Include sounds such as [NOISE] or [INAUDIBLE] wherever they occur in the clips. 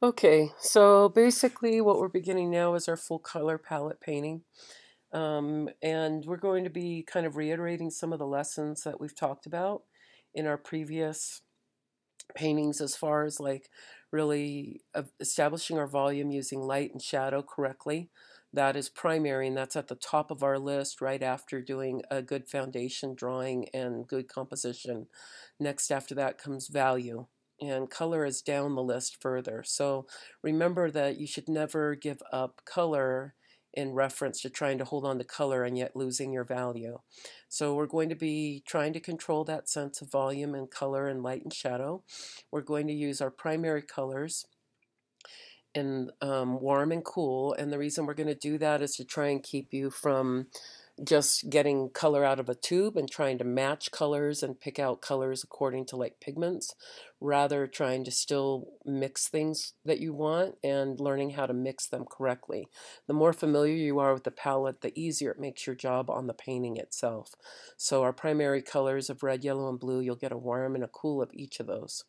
Okay, so basically what we're beginning now is our full color palette painting. Um, and we're going to be kind of reiterating some of the lessons that we've talked about in our previous paintings as far as like really establishing our volume using light and shadow correctly. That is primary and that's at the top of our list right after doing a good foundation drawing and good composition. Next after that comes value and color is down the list further. So remember that you should never give up color in reference to trying to hold on to color and yet losing your value. So we're going to be trying to control that sense of volume and color and light and shadow. We're going to use our primary colors in um, warm and cool and the reason we're going to do that is to try and keep you from just getting color out of a tube and trying to match colors and pick out colors according to like pigments rather trying to still mix things that you want and learning how to mix them correctly. The more familiar you are with the palette, the easier it makes your job on the painting itself. So our primary colors of red, yellow, and blue, you'll get a warm and a cool of each of those.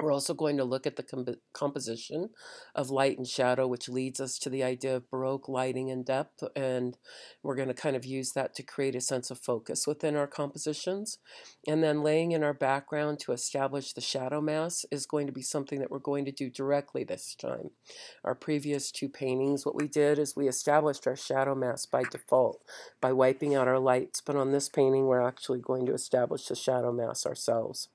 We're also going to look at the comp composition of light and shadow, which leads us to the idea of Baroque lighting and depth, and we're going to kind of use that to create a sense of focus within our compositions. And then laying in our background to establish the shadow mass is going to be something that we're going to do directly this time. Our previous two paintings, what we did is we established our shadow mass by default by wiping out our lights, but on this painting we're actually going to establish the shadow mass ourselves.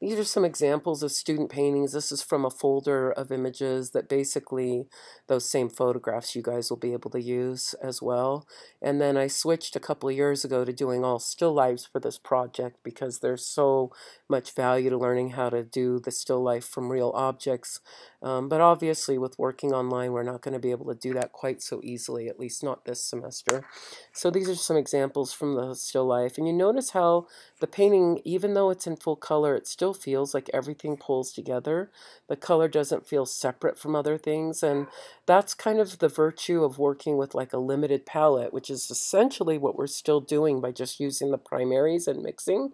These are some examples of student paintings. This is from a folder of images that basically those same photographs you guys will be able to use as well. And then I switched a couple of years ago to doing all still lifes for this project because there's so much value to learning how to do the still life from real objects. Um, but obviously with working online we're not going to be able to do that quite so easily, at least not this semester. So these are some examples from the still life. And you notice how the painting, even though it's in full color, it still feels like everything pulls together. The color doesn't feel separate from other things. And that's kind of the virtue of working with like a limited palette, which is essentially what we're still doing by just using the primaries and mixing.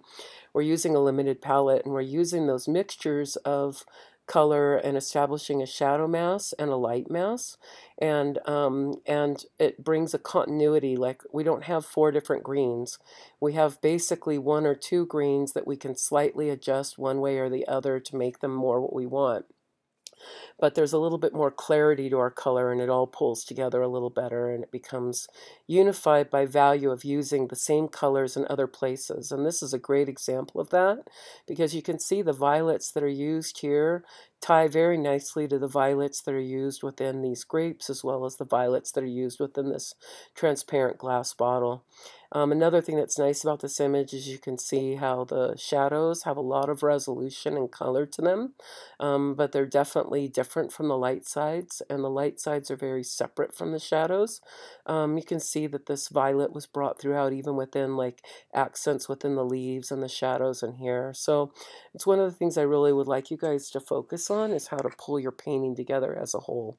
We're using a limited palette and we're using those mixtures of color and establishing a shadow mass and a light mass and um, and it brings a continuity like we don't have four different greens. We have basically one or two greens that we can slightly adjust one way or the other to make them more what we want but there's a little bit more clarity to our color and it all pulls together a little better and it becomes unified by value of using the same colors in other places. And this is a great example of that because you can see the violets that are used here tie very nicely to the violets that are used within these grapes as well as the violets that are used within this transparent glass bottle. Um, another thing that's nice about this image is you can see how the shadows have a lot of resolution and color to them, um, but they're definitely different from the light sides, and the light sides are very separate from the shadows. Um, you can see that this violet was brought throughout even within like accents within the leaves and the shadows in here. So it's one of the things I really would like you guys to focus on is how to pull your painting together as a whole.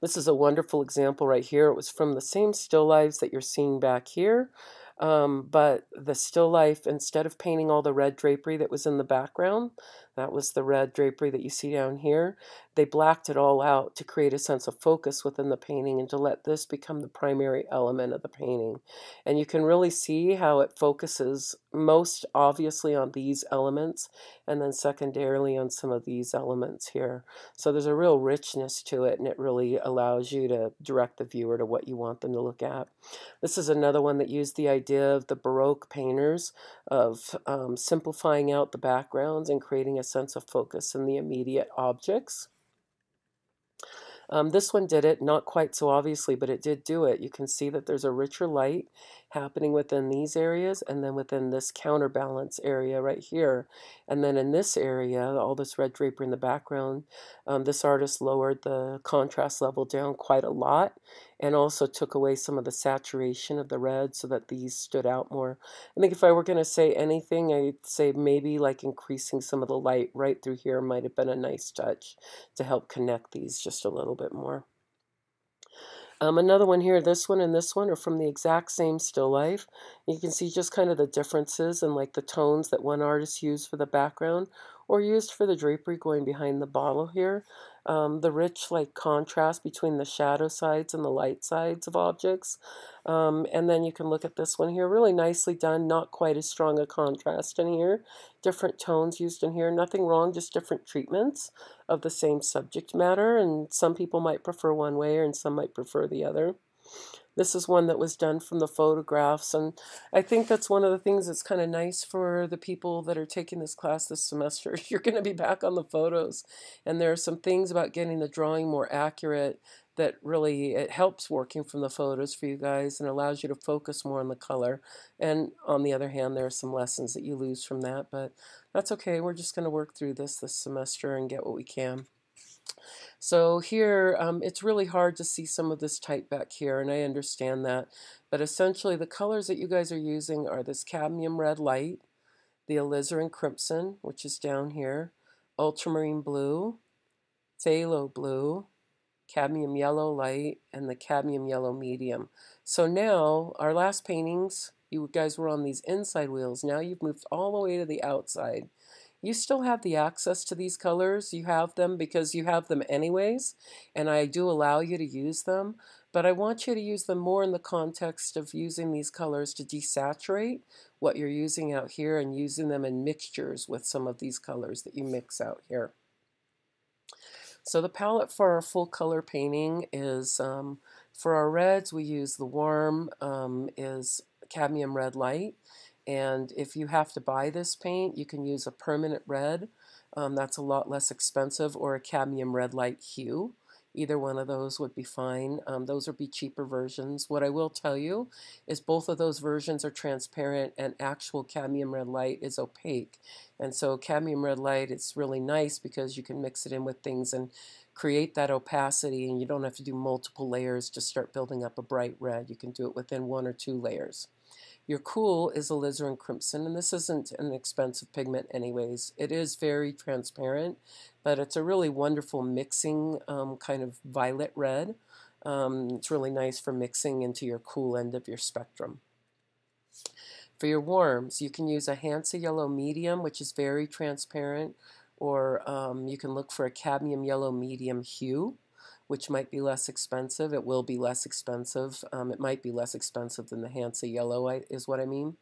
This is a wonderful example right here. It was from the same still lives that you're seeing back here. Um, but the still life, instead of painting all the red drapery that was in the background, that was the red drapery that you see down here. They blacked it all out to create a sense of focus within the painting and to let this become the primary element of the painting. And you can really see how it focuses most obviously on these elements and then secondarily on some of these elements here. So there's a real richness to it and it really allows you to direct the viewer to what you want them to look at. This is another one that used the idea of the Baroque painters of um, simplifying out the backgrounds and creating a sense of focus in the immediate objects. Um, this one did it, not quite so obviously, but it did do it. You can see that there's a richer light happening within these areas and then within this counterbalance area right here. And then in this area, all this red drapery in the background, um, this artist lowered the contrast level down quite a lot and also took away some of the saturation of the red so that these stood out more. I think if I were going to say anything, I'd say maybe like increasing some of the light right through here might have been a nice touch to help connect these just a little bit more. Um, another one here, this one and this one are from the exact same still life. You can see just kind of the differences and like the tones that one artist used for the background or used for the drapery going behind the bottle here. Um, the rich like contrast between the shadow sides and the light sides of objects. Um, and then you can look at this one here, really nicely done, not quite as strong a contrast in here. Different tones used in here, nothing wrong, just different treatments of the same subject matter. And some people might prefer one way and some might prefer the other. This is one that was done from the photographs, and I think that's one of the things that's kind of nice for the people that are taking this class this semester. [LAUGHS] You're going to be back on the photos, and there are some things about getting the drawing more accurate that really it helps working from the photos for you guys and allows you to focus more on the color. And on the other hand, there are some lessons that you lose from that, but that's okay. We're just going to work through this this semester and get what we can. So here, um, it's really hard to see some of this type back here, and I understand that. But essentially, the colors that you guys are using are this cadmium red light, the alizarin crimson, which is down here, ultramarine blue, phthalo blue, cadmium yellow light, and the cadmium yellow medium. So now, our last paintings, you guys were on these inside wheels. Now you've moved all the way to the outside you still have the access to these colors. You have them because you have them anyways, and I do allow you to use them, but I want you to use them more in the context of using these colors to desaturate what you're using out here and using them in mixtures with some of these colors that you mix out here. So the palette for our full color painting is, um, for our reds, we use the warm um, is cadmium red light. And if you have to buy this paint, you can use a permanent red. Um, that's a lot less expensive, or a cadmium red light hue. Either one of those would be fine. Um, those would be cheaper versions. What I will tell you is both of those versions are transparent and actual cadmium red light is opaque. And so cadmium red light is really nice because you can mix it in with things and create that opacity and you don't have to do multiple layers to start building up a bright red. You can do it within one or two layers. Your cool is alizarin crimson, and this isn't an expensive pigment anyways. It is very transparent, but it's a really wonderful mixing um, kind of violet red. Um, it's really nice for mixing into your cool end of your spectrum. For your warms, you can use a Hansa Yellow Medium, which is very transparent, or um, you can look for a Cadmium Yellow Medium Hue which might be less expensive. It will be less expensive. Um, it might be less expensive than the Hansa Yellow is what I mean.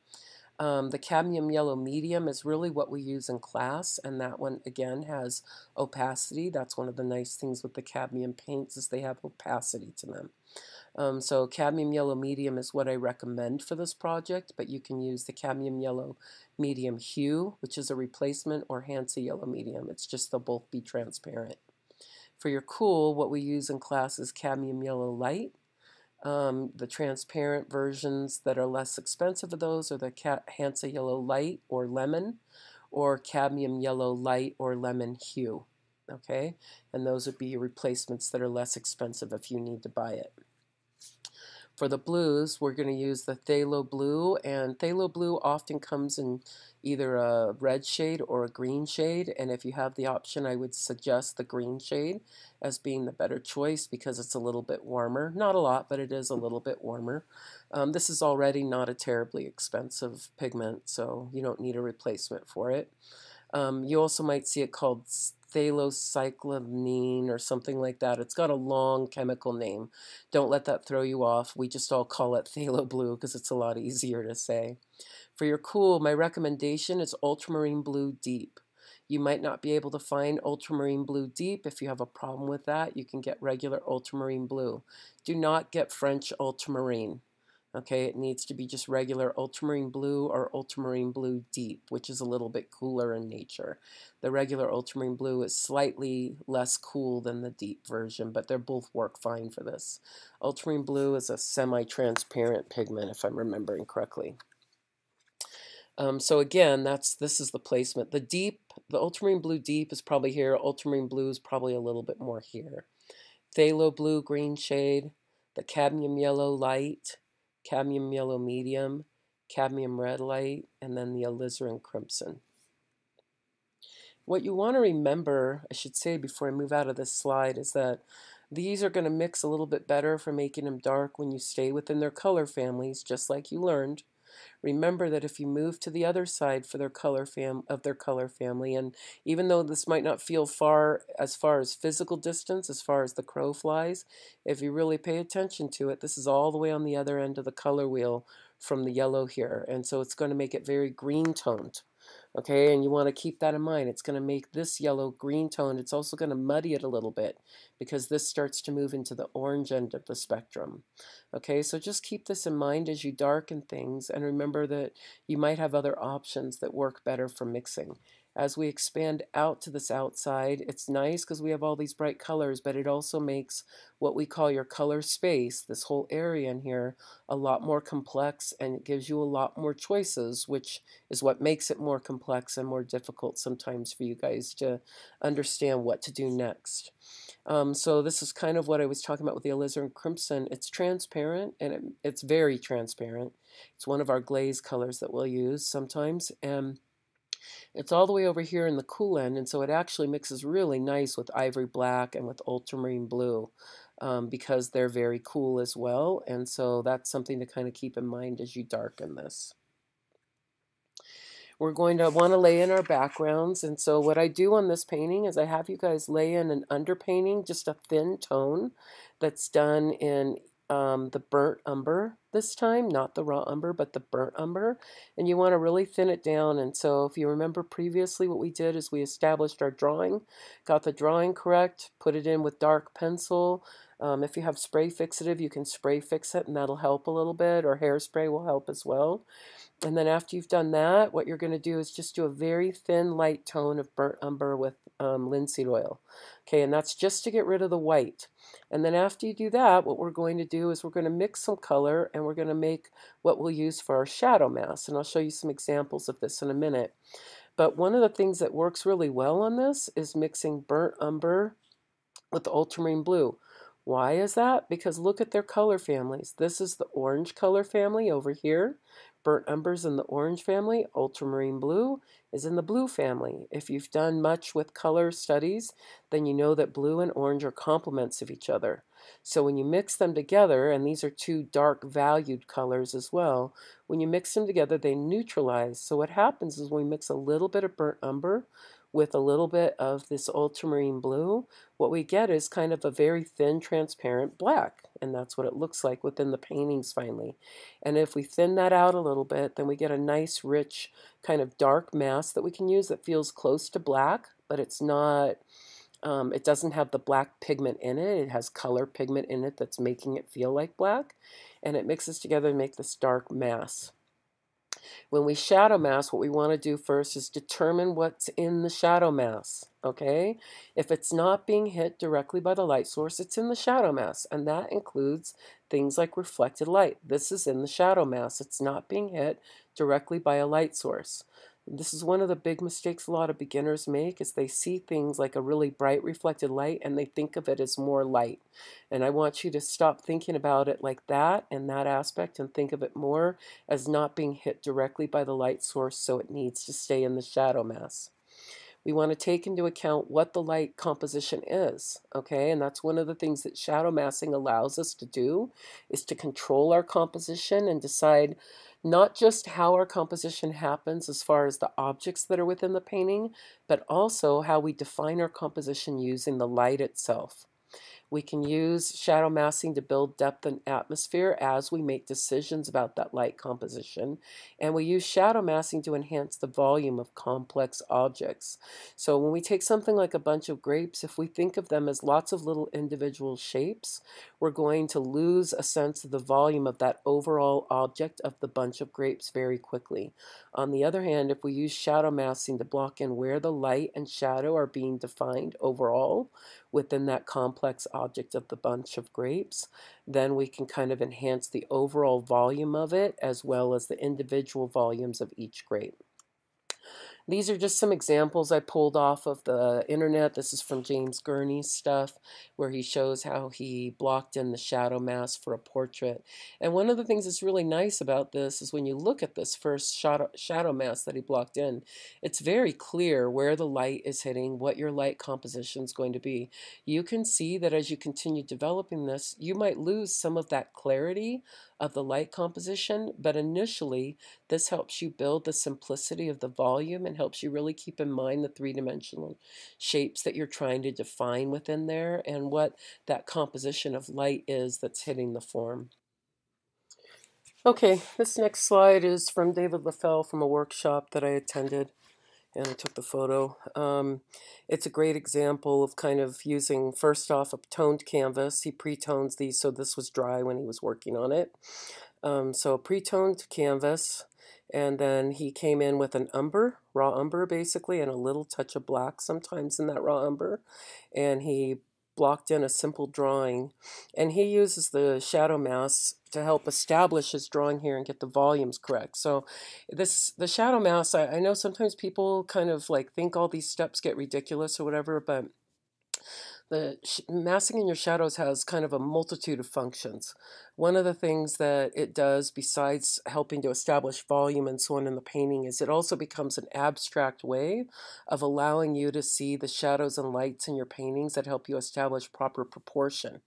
Um, the cadmium yellow medium is really what we use in class, and that one again has opacity. That's one of the nice things with the cadmium paints is they have opacity to them. Um, so cadmium yellow medium is what I recommend for this project, but you can use the cadmium yellow medium hue, which is a replacement, or Hansa yellow medium. It's just they'll both be transparent. For your cool, what we use in class is cadmium yellow light. Um, the transparent versions that are less expensive of those are the Hansa yellow light or lemon or cadmium yellow light or lemon hue. Okay, and those would be your replacements that are less expensive if you need to buy it. For the blues, we're going to use the phthalo blue, and phthalo blue often comes in either a red shade or a green shade, and if you have the option, I would suggest the green shade as being the better choice because it's a little bit warmer. Not a lot, but it is a little bit warmer. Um, this is already not a terribly expensive pigment, so you don't need a replacement for it. Um, you also might see it called phthalocyanine or something like that. It's got a long chemical name. Don't let that throw you off. We just all call it [LAUGHS] phthalo blue because it's a lot easier to say. For your cool, my recommendation is ultramarine blue deep. You might not be able to find ultramarine blue deep. If you have a problem with that, you can get regular ultramarine blue. Do not get French ultramarine. Okay, it needs to be just regular ultramarine blue or ultramarine blue deep, which is a little bit cooler in nature. The regular ultramarine blue is slightly less cool than the deep version, but they both work fine for this. Ultramarine blue is a semi-transparent pigment, if I'm remembering correctly. Um, so again, that's this is the placement. The deep, the ultramarine blue deep is probably here. Ultramarine blue is probably a little bit more here. Phthalo blue green shade, the cadmium yellow light, cadmium yellow medium, cadmium red light, and then the alizarin crimson. What you want to remember, I should say before I move out of this slide, is that these are going to mix a little bit better for making them dark when you stay within their color families, just like you learned. Remember that if you move to the other side for their color fam of their color family, and even though this might not feel far as far as physical distance, as far as the crow flies, if you really pay attention to it, this is all the way on the other end of the color wheel from the yellow here. And so it's going to make it very green toned. Okay, and you want to keep that in mind. It's going to make this yellow green tone. It's also going to muddy it a little bit because this starts to move into the orange end of the spectrum. Okay, so just keep this in mind as you darken things and remember that you might have other options that work better for mixing as we expand out to this outside, it's nice because we have all these bright colors, but it also makes what we call your color space, this whole area in here, a lot more complex and it gives you a lot more choices, which is what makes it more complex and more difficult sometimes for you guys to understand what to do next. Um, so this is kind of what I was talking about with the alizarin crimson. It's transparent and it, it's very transparent. It's one of our glaze colors that we'll use sometimes. And it's all the way over here in the cool end, and so it actually mixes really nice with ivory black and with ultramarine blue um, because they're very cool as well, and so that's something to kind of keep in mind as you darken this. We're going to want to lay in our backgrounds, and so what I do on this painting is I have you guys lay in an underpainting, just a thin tone that's done in um, the burnt umber this time, not the raw umber, but the burnt umber. And you want to really thin it down. And so if you remember previously what we did is we established our drawing, got the drawing correct, put it in with dark pencil. Um, if you have spray fixative, you can spray fix it and that'll help a little bit, or hairspray will help as well. And then after you've done that, what you're going to do is just do a very thin light tone of burnt umber with um, linseed oil. Okay, and that's just to get rid of the white. And then after you do that, what we're going to do is we're going to mix some color and we're going to make what we'll use for our shadow mask. And I'll show you some examples of this in a minute. But one of the things that works really well on this is mixing burnt umber with ultramarine blue. Why is that? Because look at their color families. This is the orange color family over here. Burnt umber's in the orange family. Ultramarine blue is in the blue family. If you've done much with color studies, then you know that blue and orange are complements of each other. So when you mix them together, and these are two dark valued colors as well, when you mix them together, they neutralize. So what happens is when we mix a little bit of burnt umber with a little bit of this ultramarine blue, what we get is kind of a very thin, transparent black. And that's what it looks like within the paintings finally. And if we thin that out a little bit, then we get a nice, rich, kind of dark mass that we can use that feels close to black, but it's not, um, it doesn't have the black pigment in it. It has color pigment in it that's making it feel like black. And it mixes together to make this dark mass. When we shadow mask, what we want to do first is determine what's in the shadow mask, okay? If it's not being hit directly by the light source, it's in the shadow mask, and that includes things like reflected light. This is in the shadow mask. It's not being hit directly by a light source. This is one of the big mistakes a lot of beginners make is they see things like a really bright reflected light and they think of it as more light. And I want you to stop thinking about it like that and that aspect and think of it more as not being hit directly by the light source so it needs to stay in the shadow mass. We want to take into account what the light composition is, okay? And that's one of the things that shadow massing allows us to do is to control our composition and decide not just how our composition happens as far as the objects that are within the painting, but also how we define our composition using the light itself. We can use shadow masking to build depth and atmosphere as we make decisions about that light composition. And we use shadow masking to enhance the volume of complex objects. So when we take something like a bunch of grapes, if we think of them as lots of little individual shapes, we're going to lose a sense of the volume of that overall object of the bunch of grapes very quickly. On the other hand, if we use shadow masking to block in where the light and shadow are being defined overall, within that complex object of the bunch of grapes, then we can kind of enhance the overall volume of it as well as the individual volumes of each grape. These are just some examples I pulled off of the internet. This is from James Gurney's stuff, where he shows how he blocked in the shadow mask for a portrait. And one of the things that's really nice about this is when you look at this first shadow, mask that he blocked in, it's very clear where the light is hitting, what your light composition is going to be. You can see that as you continue developing this, you might lose some of that clarity of the light composition, but initially this helps you build the simplicity of the volume and helps you really keep in mind the three-dimensional shapes that you're trying to define within there and what that composition of light is that's hitting the form. Okay, this next slide is from David Leffel from a workshop that I attended and I took the photo. Um, it's a great example of kind of using, first off, a toned canvas. He pre-tones these, so this was dry when he was working on it. Um, so pre-toned canvas, and then he came in with an umber, raw umber basically, and a little touch of black sometimes in that raw umber. And he blocked in a simple drawing. And he uses the shadow mask to help establish his drawing here and get the volumes correct. So this the shadow mask, I, I know sometimes people kind of like think all these steps get ridiculous or whatever, but the masking in your shadows has kind of a multitude of functions. One of the things that it does, besides helping to establish volume and so on in the painting, is it also becomes an abstract way of allowing you to see the shadows and lights in your paintings that help you establish proper proportion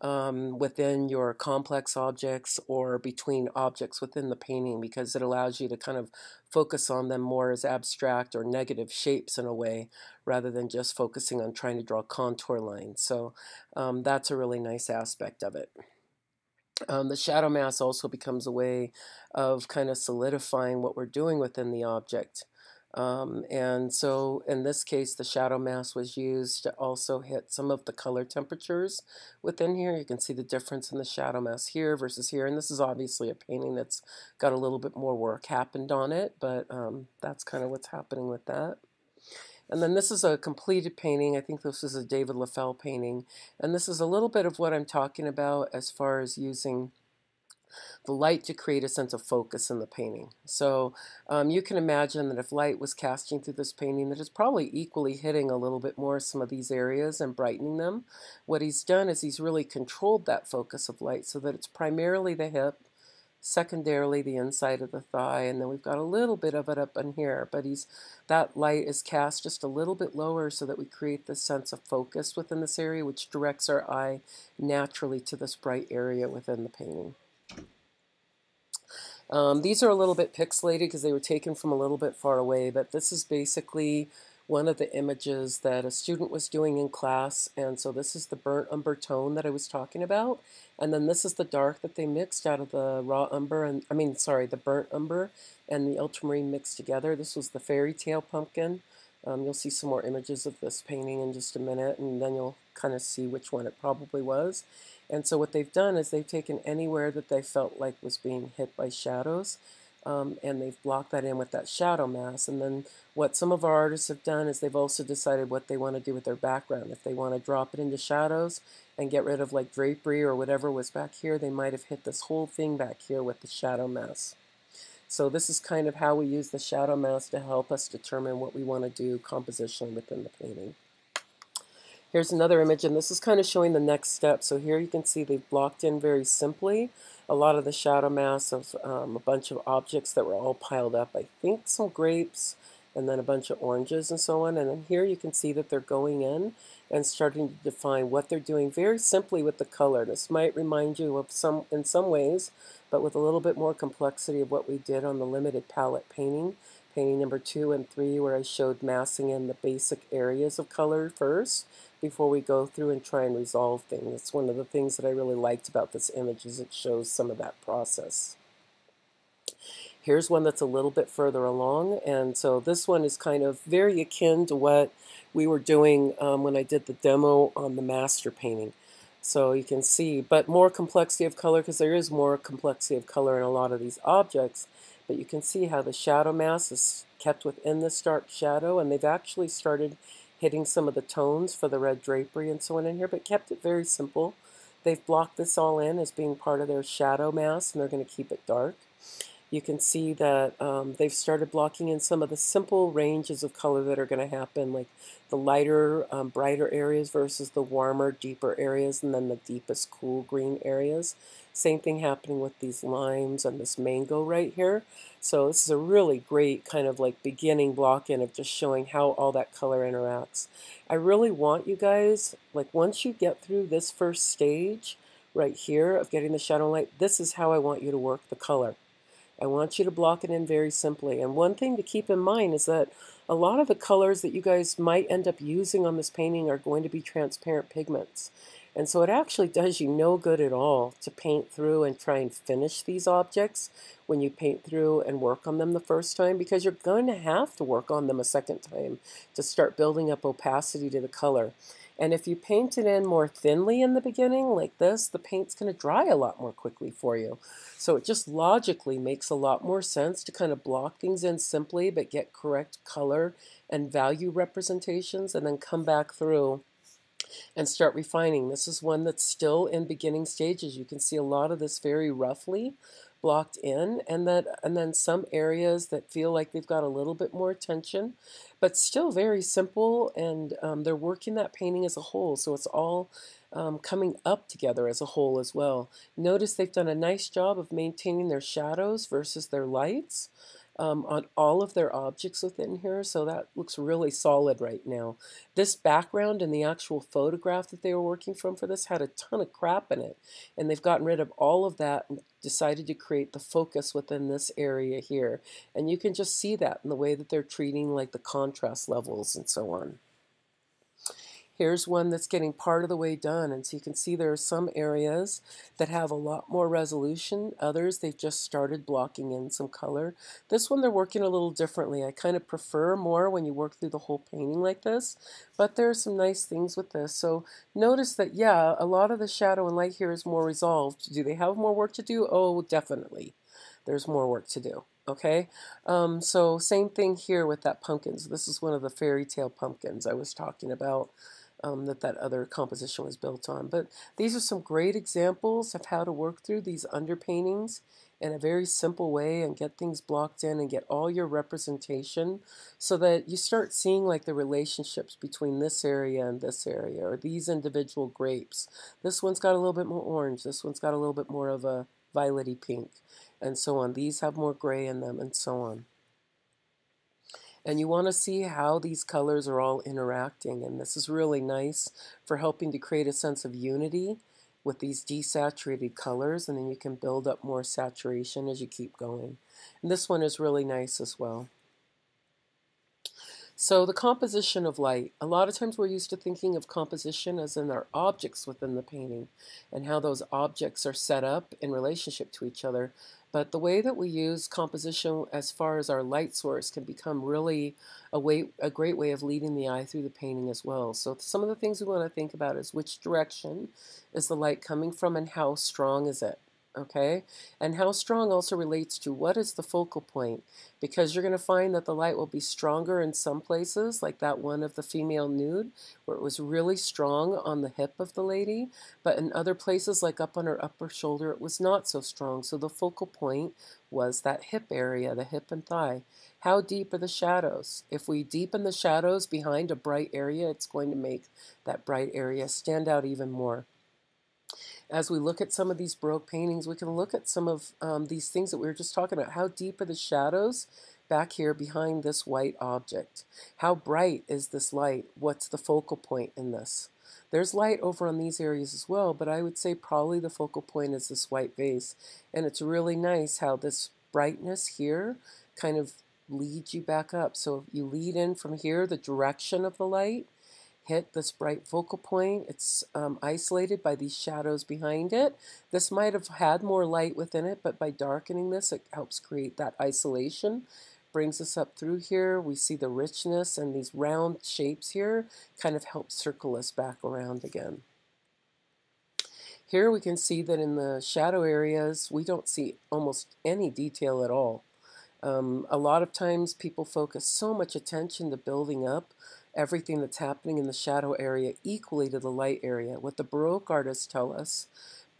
um, within your complex objects or between objects within the painting because it allows you to kind of focus on them more as abstract or negative shapes in a way rather than just focusing on trying to draw contour lines. So um, that's a really nice aspect of it. Um, the shadow mass also becomes a way of kind of solidifying what we're doing within the object. Um, and so in this case, the shadow mask was used to also hit some of the color temperatures within here. You can see the difference in the shadow mask here versus here. And this is obviously a painting that's got a little bit more work happened on it, but um, that's kind of what's happening with that. And then this is a completed painting. I think this is a David Leffel painting. And this is a little bit of what I'm talking about as far as using the light to create a sense of focus in the painting. So um, you can imagine that if light was casting through this painting, that it's probably equally hitting a little bit more some of these areas and brightening them. What he's done is he's really controlled that focus of light so that it's primarily the hip, secondarily the inside of the thigh, and then we've got a little bit of it up in here, but he's that light is cast just a little bit lower so that we create this sense of focus within this area, which directs our eye naturally to this bright area within the painting. Um, these are a little bit pixelated because they were taken from a little bit far away, but this is basically one of the images that a student was doing in class. And so this is the burnt umber tone that I was talking about. And then this is the dark that they mixed out of the raw umber, and I mean, sorry, the burnt umber and the ultramarine mixed together. This was the fairy tale pumpkin. Um, you'll see some more images of this painting in just a minute, and then you'll kind of see which one it probably was. And so what they've done is they've taken anywhere that they felt like was being hit by shadows, um, and they've blocked that in with that shadow mask. And then what some of our artists have done is they've also decided what they want to do with their background. If they want to drop it into shadows and get rid of like drapery or whatever was back here, they might have hit this whole thing back here with the shadow mask. So this is kind of how we use the shadow mask to help us determine what we want to do compositionally within the painting. Here's another image, and this is kind of showing the next step. So here you can see they've blocked in very simply a lot of the shadow mass of um, a bunch of objects that were all piled up. I think some grapes and then a bunch of oranges and so on. And then here you can see that they're going in and starting to define what they're doing very simply with the color. This might remind you of some, in some ways, but with a little bit more complexity of what we did on the limited palette painting painting number two and three where I showed massing in the basic areas of color first before we go through and try and resolve things. It's one of the things that I really liked about this image is it shows some of that process. Here's one that's a little bit further along and so this one is kind of very akin to what we were doing um, when I did the demo on the master painting. So you can see, but more complexity of color because there is more complexity of color in a lot of these objects but you can see how the shadow mass is kept within the stark shadow and they've actually started hitting some of the tones for the red drapery and so on in here, but kept it very simple. They've blocked this all in as being part of their shadow mass, and they're going to keep it dark. You can see that um, they've started blocking in some of the simple ranges of color that are going to happen, like the lighter, um, brighter areas versus the warmer, deeper areas, and then the deepest cool green areas. Same thing happening with these limes and this mango right here. So this is a really great kind of like beginning block in of just showing how all that color interacts. I really want you guys, like once you get through this first stage right here of getting the shadow light, this is how I want you to work the color. I want you to block it in very simply. And one thing to keep in mind is that a lot of the colors that you guys might end up using on this painting are going to be transparent pigments. And so it actually does you no good at all to paint through and try and finish these objects when you paint through and work on them the first time because you're going to have to work on them a second time to start building up opacity to the color. And if you paint it in more thinly in the beginning, like this, the paint's going to dry a lot more quickly for you. So it just logically makes a lot more sense to kind of block things in simply, but get correct color and value representations, and then come back through and start refining. This is one that's still in beginning stages. You can see a lot of this very roughly, blocked in and that and then some areas that feel like they've got a little bit more attention but still very simple and um, they're working that painting as a whole so it's all um, coming up together as a whole as well. Notice they've done a nice job of maintaining their shadows versus their lights um, on all of their objects within here, so that looks really solid right now. This background and the actual photograph that they were working from for this had a ton of crap in it, and they've gotten rid of all of that and decided to create the focus within this area here. And you can just see that in the way that they're treating like the contrast levels and so on. Here's one that's getting part of the way done. And so you can see there are some areas that have a lot more resolution. Others, they've just started blocking in some color. This one, they're working a little differently. I kind of prefer more when you work through the whole painting like this. But there are some nice things with this. So notice that, yeah, a lot of the shadow and light here is more resolved. Do they have more work to do? Oh, definitely. There's more work to do okay um, so same thing here with that pumpkins this is one of the fairy tale pumpkins I was talking about um, that that other composition was built on. But these are some great examples of how to work through these underpaintings in a very simple way and get things blocked in and get all your representation so that you start seeing like the relationships between this area and this area or these individual grapes. This one's got a little bit more orange, this one's got a little bit more of a violety pink and so on. These have more gray in them and so on. And you want to see how these colors are all interacting. And this is really nice for helping to create a sense of unity with these desaturated colors. And then you can build up more saturation as you keep going. And this one is really nice as well. So the composition of light. A lot of times we're used to thinking of composition as in our objects within the painting and how those objects are set up in relationship to each other. But the way that we use composition as far as our light source can become really a, way, a great way of leading the eye through the painting as well. So some of the things we want to think about is which direction is the light coming from and how strong is it? Okay? And how strong also relates to what is the focal point, because you're going to find that the light will be stronger in some places, like that one of the female nude, where it was really strong on the hip of the lady, but in other places, like up on her upper shoulder, it was not so strong. So the focal point was that hip area, the hip and thigh. How deep are the shadows? If we deepen the shadows behind a bright area, it's going to make that bright area stand out even more as we look at some of these Baroque paintings, we can look at some of um, these things that we were just talking about. How deep are the shadows back here behind this white object? How bright is this light? What's the focal point in this? There's light over on these areas as well, but I would say probably the focal point is this white vase. And it's really nice how this brightness here kind of leads you back up. So you lead in from here, the direction of the light, hit this bright focal point. It's um, isolated by these shadows behind it. This might have had more light within it, but by darkening this, it helps create that isolation. Brings us up through here. We see the richness and these round shapes here kind of help circle us back around again. Here we can see that in the shadow areas, we don't see almost any detail at all. Um, a lot of times people focus so much attention to building up everything that's happening in the shadow area equally to the light area. What the Baroque artists tell us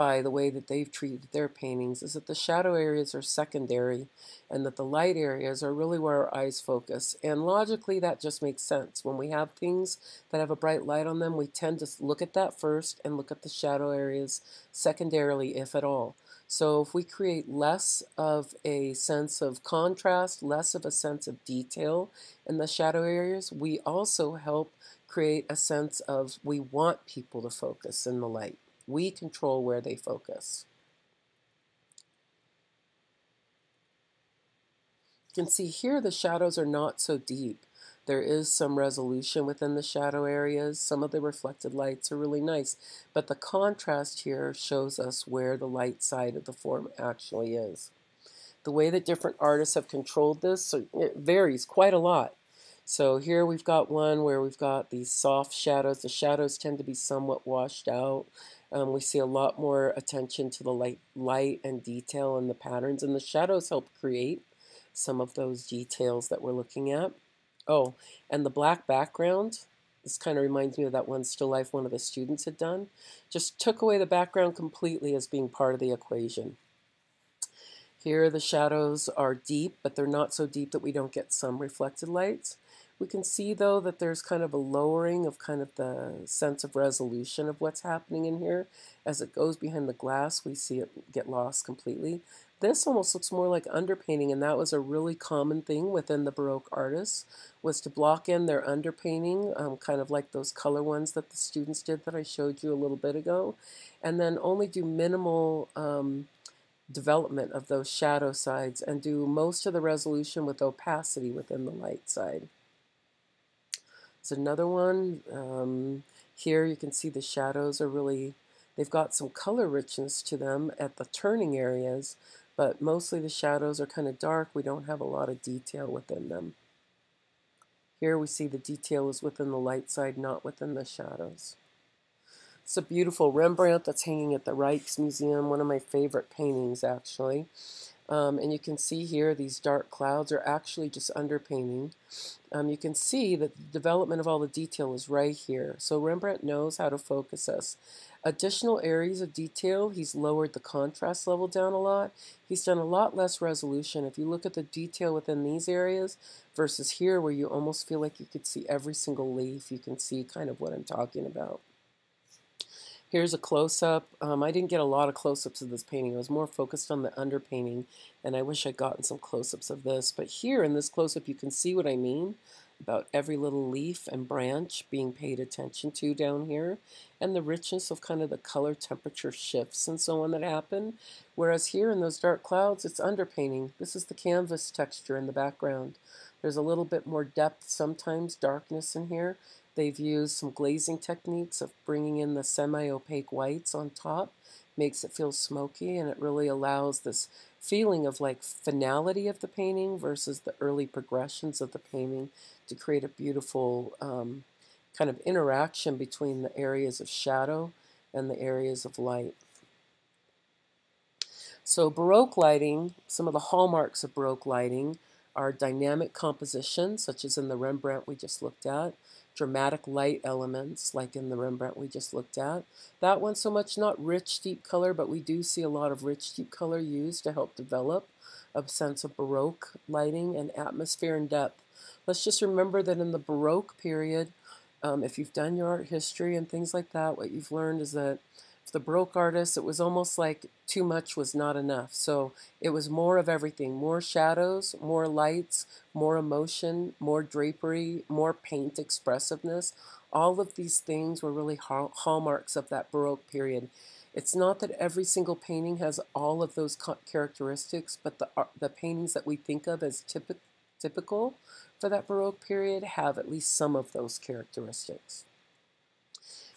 by the way that they've treated their paintings is that the shadow areas are secondary and that the light areas are really where our eyes focus. And logically, that just makes sense. When we have things that have a bright light on them, we tend to look at that first and look at the shadow areas secondarily, if at all. So if we create less of a sense of contrast, less of a sense of detail in the shadow areas, we also help create a sense of we want people to focus in the light. We control where they focus. You can see here the shadows are not so deep. There is some resolution within the shadow areas. Some of the reflected lights are really nice, but the contrast here shows us where the light side of the form actually is. The way that different artists have controlled this, it varies quite a lot. So here we've got one where we've got these soft shadows. The shadows tend to be somewhat washed out. Um, we see a lot more attention to the light, light and detail and the patterns, and the shadows help create some of those details that we're looking at. Oh, and the black background, this kind of reminds me of that one still life one of the students had done, just took away the background completely as being part of the equation. Here the shadows are deep, but they're not so deep that we don't get some reflected lights. We can see though that there's kind of a lowering of kind of the sense of resolution of what's happening in here. As it goes behind the glass, we see it get lost completely. This almost looks more like underpainting, and that was a really common thing within the Baroque artists, was to block in their underpainting, um, kind of like those color ones that the students did that I showed you a little bit ago, and then only do minimal um, development of those shadow sides and do most of the resolution with opacity within the light side. It's another one. Um, here you can see the shadows are really, they've got some color richness to them at the turning areas, but mostly the shadows are kind of dark. We don't have a lot of detail within them. Here we see the detail is within the light side, not within the shadows. It's a beautiful Rembrandt that's hanging at the Rijksmuseum, one of my favorite paintings actually. Um, and you can see here these dark clouds are actually just underpainting. Um, you can see that the development of all the detail is right here. So Rembrandt knows how to focus us. Additional areas of detail, he's lowered the contrast level down a lot. He's done a lot less resolution. If you look at the detail within these areas versus here where you almost feel like you could see every single leaf, you can see kind of what I'm talking about. Here's a close-up. Um, I didn't get a lot of close-ups of this painting. I was more focused on the underpainting, and I wish I'd gotten some close-ups of this. But here in this close-up, you can see what I mean about every little leaf and branch being paid attention to down here, and the richness of kind of the color temperature shifts and so on that happen. Whereas here in those dark clouds, it's underpainting. This is the canvas texture in the background. There's a little bit more depth sometimes, darkness in here, They've used some glazing techniques of bringing in the semi-opaque whites on top. Makes it feel smoky and it really allows this feeling of like finality of the painting versus the early progressions of the painting to create a beautiful um, kind of interaction between the areas of shadow and the areas of light. So Baroque lighting, some of the hallmarks of Baroque lighting are dynamic composition, such as in the Rembrandt we just looked at, dramatic light elements like in the Rembrandt we just looked at. That one so much not rich deep color, but we do see a lot of rich deep color used to help develop a sense of Baroque lighting and atmosphere and depth. Let's just remember that in the Baroque period, um, if you've done your art history and things like that, what you've learned is that the Baroque artists, it was almost like too much was not enough. So it was more of everything more shadows, more lights, more emotion, more drapery, more paint expressiveness. All of these things were really hallmarks of that Baroque period. It's not that every single painting has all of those characteristics, but the, the paintings that we think of as typic, typical for that Baroque period have at least some of those characteristics.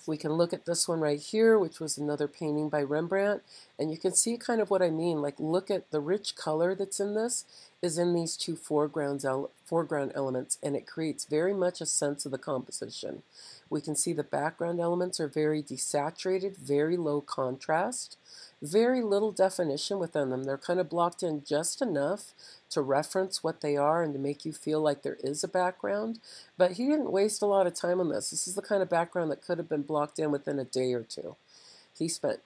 We can look at this one right here, which was another painting by Rembrandt, and you can see kind of what I mean. Like, look at the rich color that's in this is in these two foregrounds foreground elements, and it creates very much a sense of the composition. We can see the background elements are very desaturated, very low contrast, very little definition within them. They're kind of blocked in just enough to reference what they are and to make you feel like there is a background. But he didn't waste a lot of time on this. This is the kind of background that could have been blocked in within a day or two. He spent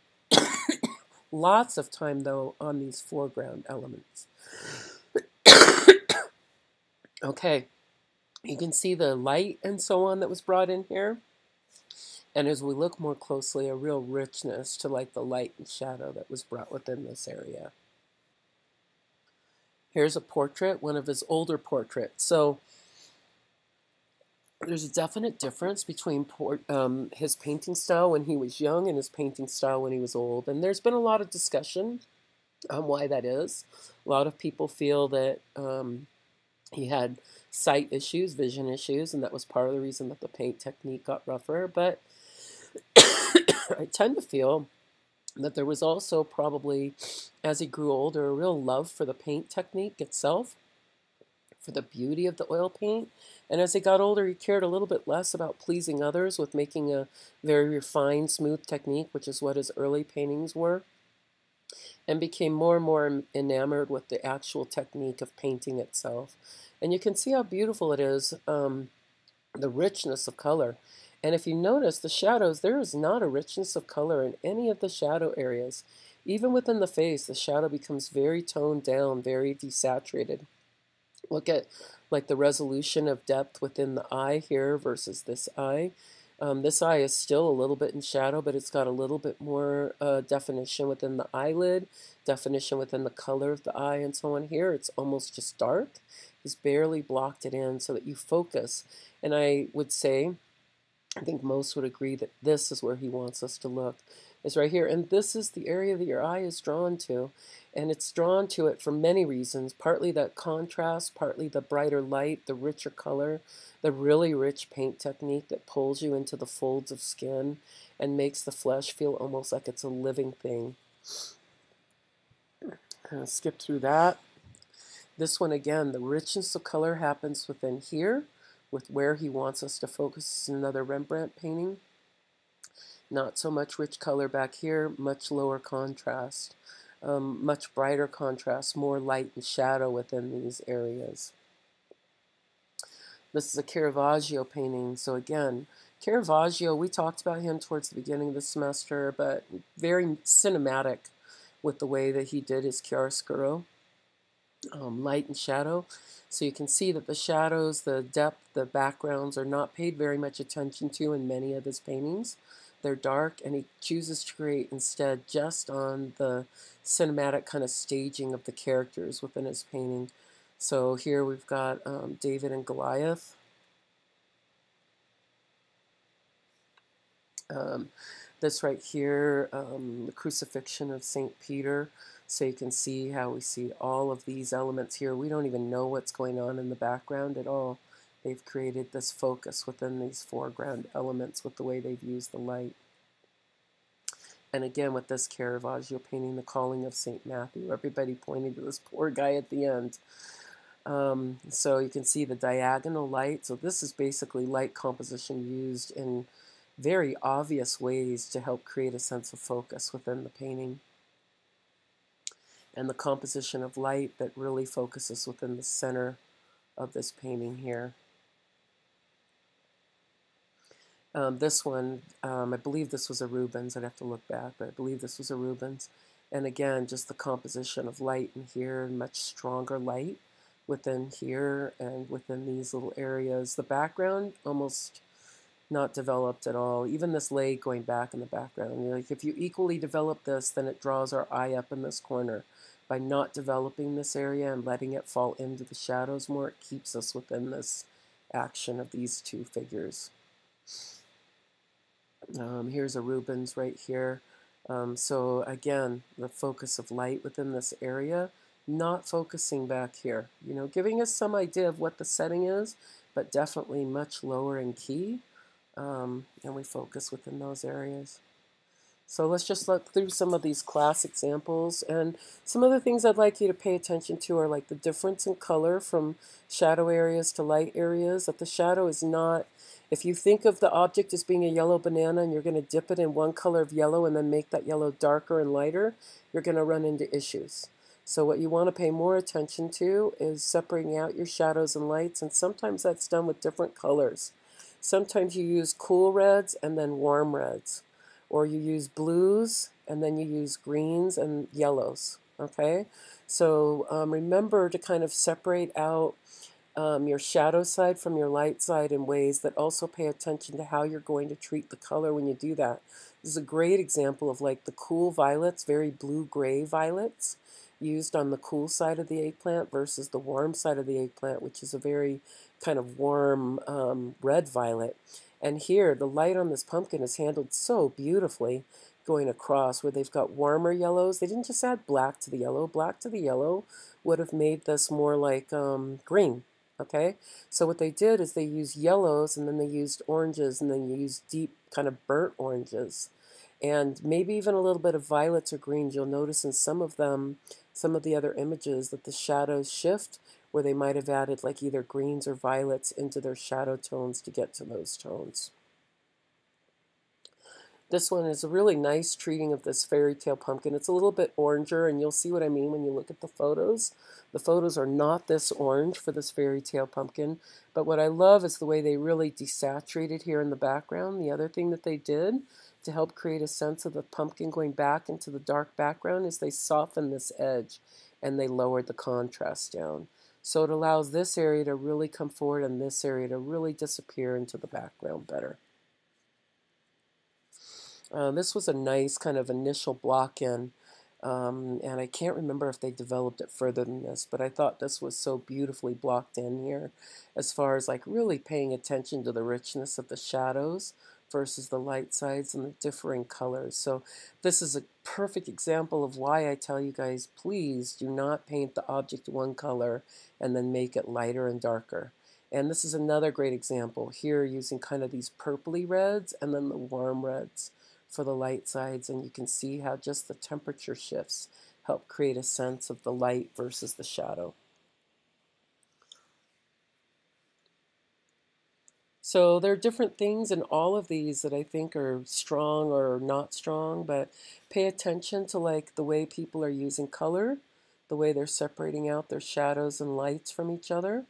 Lots of time, though, on these foreground elements. [COUGHS] okay, you can see the light and so on that was brought in here. And as we look more closely, a real richness to like the light and shadow that was brought within this area. Here's a portrait, one of his older portraits. So there's a definite difference between port, um, his painting style when he was young and his painting style when he was old. And there's been a lot of discussion on why that is. A lot of people feel that um, he had sight issues, vision issues, and that was part of the reason that the paint technique got rougher. But [COUGHS] I tend to feel that there was also probably, as he grew older, a real love for the paint technique itself for the beauty of the oil paint. And as he got older, he cared a little bit less about pleasing others with making a very refined, smooth technique, which is what his early paintings were, and became more and more enamored with the actual technique of painting itself. And you can see how beautiful it is, um, the richness of color. And if you notice the shadows, there is not a richness of color in any of the shadow areas. Even within the face, the shadow becomes very toned down, very desaturated. Look at like the resolution of depth within the eye here versus this eye. Um, this eye is still a little bit in shadow, but it's got a little bit more uh, definition within the eyelid, definition within the color of the eye, and so on. Here, it's almost just dark. He's barely blocked it in so that you focus. And I would say, I think most would agree that this is where he wants us to look is right here. And this is the area that your eye is drawn to. And it's drawn to it for many reasons, partly that contrast, partly the brighter light, the richer color, the really rich paint technique that pulls you into the folds of skin and makes the flesh feel almost like it's a living thing. skip through that. This one again, the richness of color happens within here, with where he wants us to focus another Rembrandt painting. Not so much rich color back here, much lower contrast, um, much brighter contrast, more light and shadow within these areas. This is a Caravaggio painting. So again, Caravaggio, we talked about him towards the beginning of the semester, but very cinematic with the way that he did his chiaroscuro, um, light and shadow. So you can see that the shadows, the depth, the backgrounds are not paid very much attention to in many of his paintings they're dark, and he chooses to create instead just on the cinematic kind of staging of the characters within his painting. So here we've got um, David and Goliath. Um, this right here, um, the crucifixion of St. Peter. So you can see how we see all of these elements here. We don't even know what's going on in the background at all. They've created this focus within these foreground elements with the way they've used the light. And again, with this Caravaggio painting, The Calling of St. Matthew, everybody pointing to this poor guy at the end. Um, so you can see the diagonal light. So this is basically light composition used in very obvious ways to help create a sense of focus within the painting. And the composition of light that really focuses within the center of this painting here. Um, this one, um, I believe this was a Rubens. I'd have to look back, but I believe this was a Rubens. And again, just the composition of light in here, much stronger light within here and within these little areas. The background almost not developed at all. Even this leg going back in the background. Like if you equally develop this, then it draws our eye up in this corner. By not developing this area and letting it fall into the shadows more, it keeps us within this action of these two figures. Um, here's a Rubens right here. Um, so again, the focus of light within this area, not focusing back here. You know, giving us some idea of what the setting is, but definitely much lower in key. Um, and we focus within those areas. So let's just look through some of these class examples. And some of the things I'd like you to pay attention to are like the difference in color from shadow areas to light areas. That the shadow is not if you think of the object as being a yellow banana and you're going to dip it in one color of yellow and then make that yellow darker and lighter, you're going to run into issues. So what you want to pay more attention to is separating out your shadows and lights, and sometimes that's done with different colors. Sometimes you use cool reds and then warm reds. or you use blues and then you use greens and yellows. Okay, so um, remember to kind of separate out um, your shadow side from your light side in ways that also pay attention to how you're going to treat the color when you do that. This is a great example of like the cool violets, very blue-gray violets used on the cool side of the eggplant versus the warm side of the eggplant, which is a very kind of warm um, red violet. And here, the light on this pumpkin is handled so beautifully going across where they've got warmer yellows. They didn't just add black to the yellow. Black to the yellow would have made this more like um, green okay? So what they did is they used yellows and then they used oranges and then you used deep kind of burnt oranges and maybe even a little bit of violets or greens. You'll notice in some of them, some of the other images that the shadows shift where they might have added like either greens or violets into their shadow tones to get to those tones. This one is a really nice treating of this fairy tale pumpkin. It's a little bit oranger, and you'll see what I mean when you look at the photos. The photos are not this orange for this fairy tale pumpkin, but what I love is the way they really desaturated here in the background. The other thing that they did to help create a sense of the pumpkin going back into the dark background is they softened this edge and they lowered the contrast down. So it allows this area to really come forward and this area to really disappear into the background better. Uh, this was a nice kind of initial block in, um, and I can't remember if they developed it further than this, but I thought this was so beautifully blocked in here as far as like really paying attention to the richness of the shadows versus the light sides and the differing colors. So this is a perfect example of why I tell you guys, please do not paint the object one color and then make it lighter and darker. And this is another great example here using kind of these purpley reds and then the warm reds for the light sides and you can see how just the temperature shifts help create a sense of the light versus the shadow. So there are different things in all of these that I think are strong or not strong, but pay attention to like the way people are using color, the way they're separating out their shadows and lights from each other.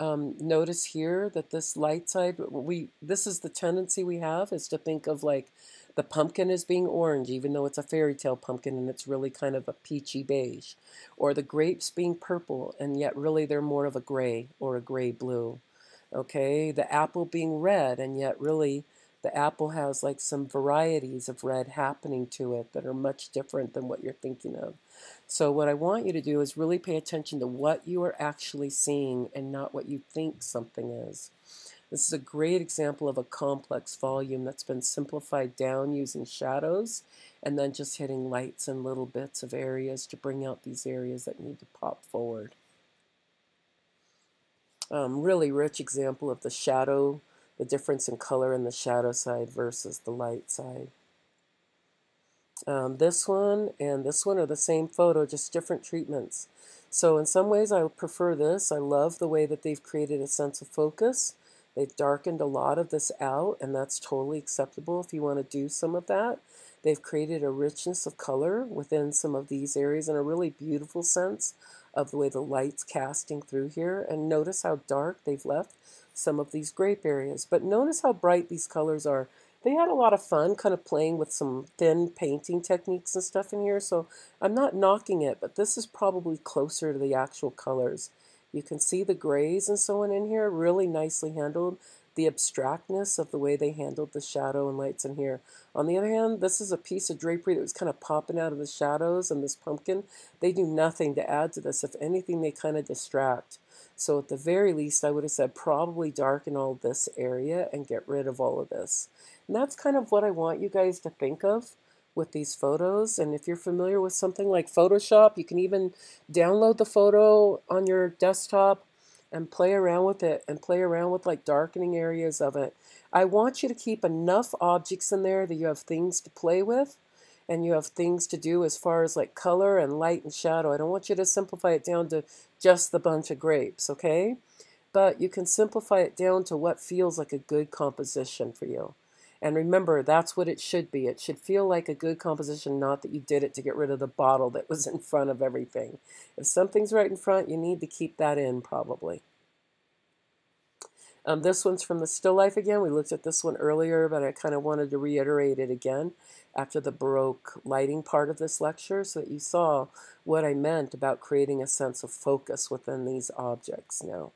Um, notice here that this light side, we this is the tendency we have is to think of like the pumpkin as being orange, even though it's a fairy tale pumpkin and it's really kind of a peachy beige. Or the grapes being purple and yet really they're more of a gray or a gray blue. Okay, the apple being red and yet really the apple has like some varieties of red happening to it that are much different than what you're thinking of. So what I want you to do is really pay attention to what you are actually seeing and not what you think something is. This is a great example of a complex volume that's been simplified down using shadows and then just hitting lights and little bits of areas to bring out these areas that need to pop forward. Um, really rich example of the shadow, the difference in color in the shadow side versus the light side. Um, this one and this one are the same photo, just different treatments. So in some ways I prefer this. I love the way that they've created a sense of focus They've darkened a lot of this out, and that's totally acceptable if you want to do some of that. They've created a richness of color within some of these areas and a really beautiful sense of the way the light's casting through here. And notice how dark they've left some of these grape areas. But notice how bright these colors are. They had a lot of fun kind of playing with some thin painting techniques and stuff in here. So I'm not knocking it, but this is probably closer to the actual colors. You can see the grays and so on in here, really nicely handled. The abstractness of the way they handled the shadow and lights in here. On the other hand, this is a piece of drapery that was kind of popping out of the shadows and this pumpkin. They do nothing to add to this. If anything, they kind of distract. So at the very least, I would have said probably darken all this area and get rid of all of this. And that's kind of what I want you guys to think of with these photos. And if you're familiar with something like Photoshop, you can even download the photo on your desktop and play around with it and play around with like darkening areas of it. I want you to keep enough objects in there that you have things to play with and you have things to do as far as like color and light and shadow. I don't want you to simplify it down to just the bunch of grapes, okay? But you can simplify it down to what feels like a good composition for you. And remember, that's what it should be. It should feel like a good composition, not that you did it to get rid of the bottle that was [LAUGHS] in front of everything. If something's right in front, you need to keep that in probably. Um, this one's from the Still Life again. We looked at this one earlier, but I kind of wanted to reiterate it again after the Baroque lighting part of this lecture so that you saw what I meant about creating a sense of focus within these objects now.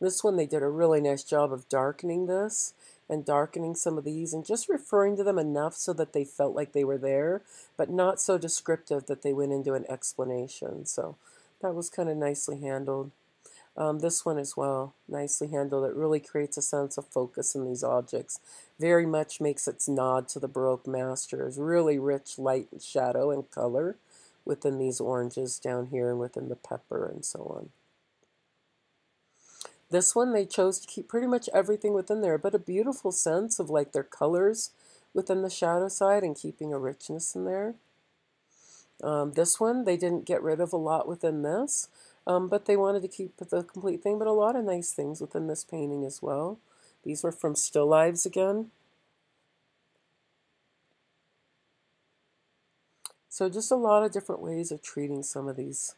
This one, they did a really nice job of darkening this and darkening some of these and just referring to them enough so that they felt like they were there, but not so descriptive that they went into an explanation. So that was kind of nicely handled. Um, this one as well, nicely handled. It really creates a sense of focus in these objects. Very much makes its nod to the Baroque masters. Really rich light and shadow and color within these oranges down here and within the pepper and so on. This one, they chose to keep pretty much everything within there, but a beautiful sense of like their colors within the shadow side and keeping a richness in there. Um, this one, they didn't get rid of a lot within this, um, but they wanted to keep the complete thing, but a lot of nice things within this painting as well. These were from Still Lives again. So just a lot of different ways of treating some of these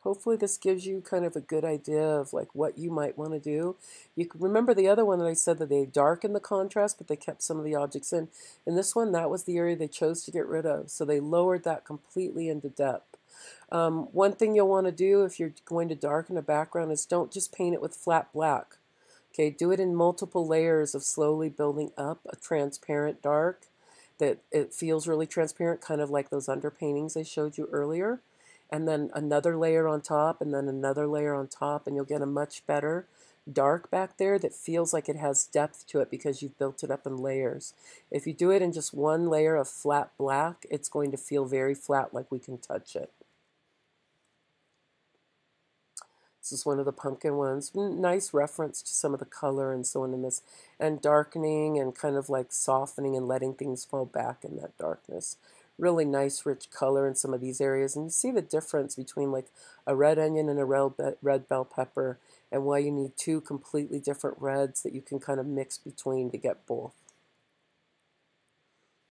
hopefully this gives you kind of a good idea of like what you might want to do. You can remember the other one that I said that they darkened the contrast, but they kept some of the objects in. In this one, that was the area they chose to get rid of. So they lowered that completely into depth. Um, one thing you'll want to do if you're going to darken a background is don't just paint it with flat black. Okay, do it in multiple layers of slowly building up a transparent dark that it feels really transparent, kind of like those underpaintings I showed you earlier and then another layer on top and then another layer on top and you'll get a much better dark back there that feels like it has depth to it because you've built it up in layers. If you do it in just one layer of flat black, it's going to feel very flat like we can touch it. This is one of the pumpkin ones. Nice reference to some of the color and so on in this. And darkening and kind of like softening and letting things fall back in that darkness really nice rich color in some of these areas. And you see the difference between like a red onion and a red, red bell pepper and why you need two completely different reds that you can kind of mix between to get both.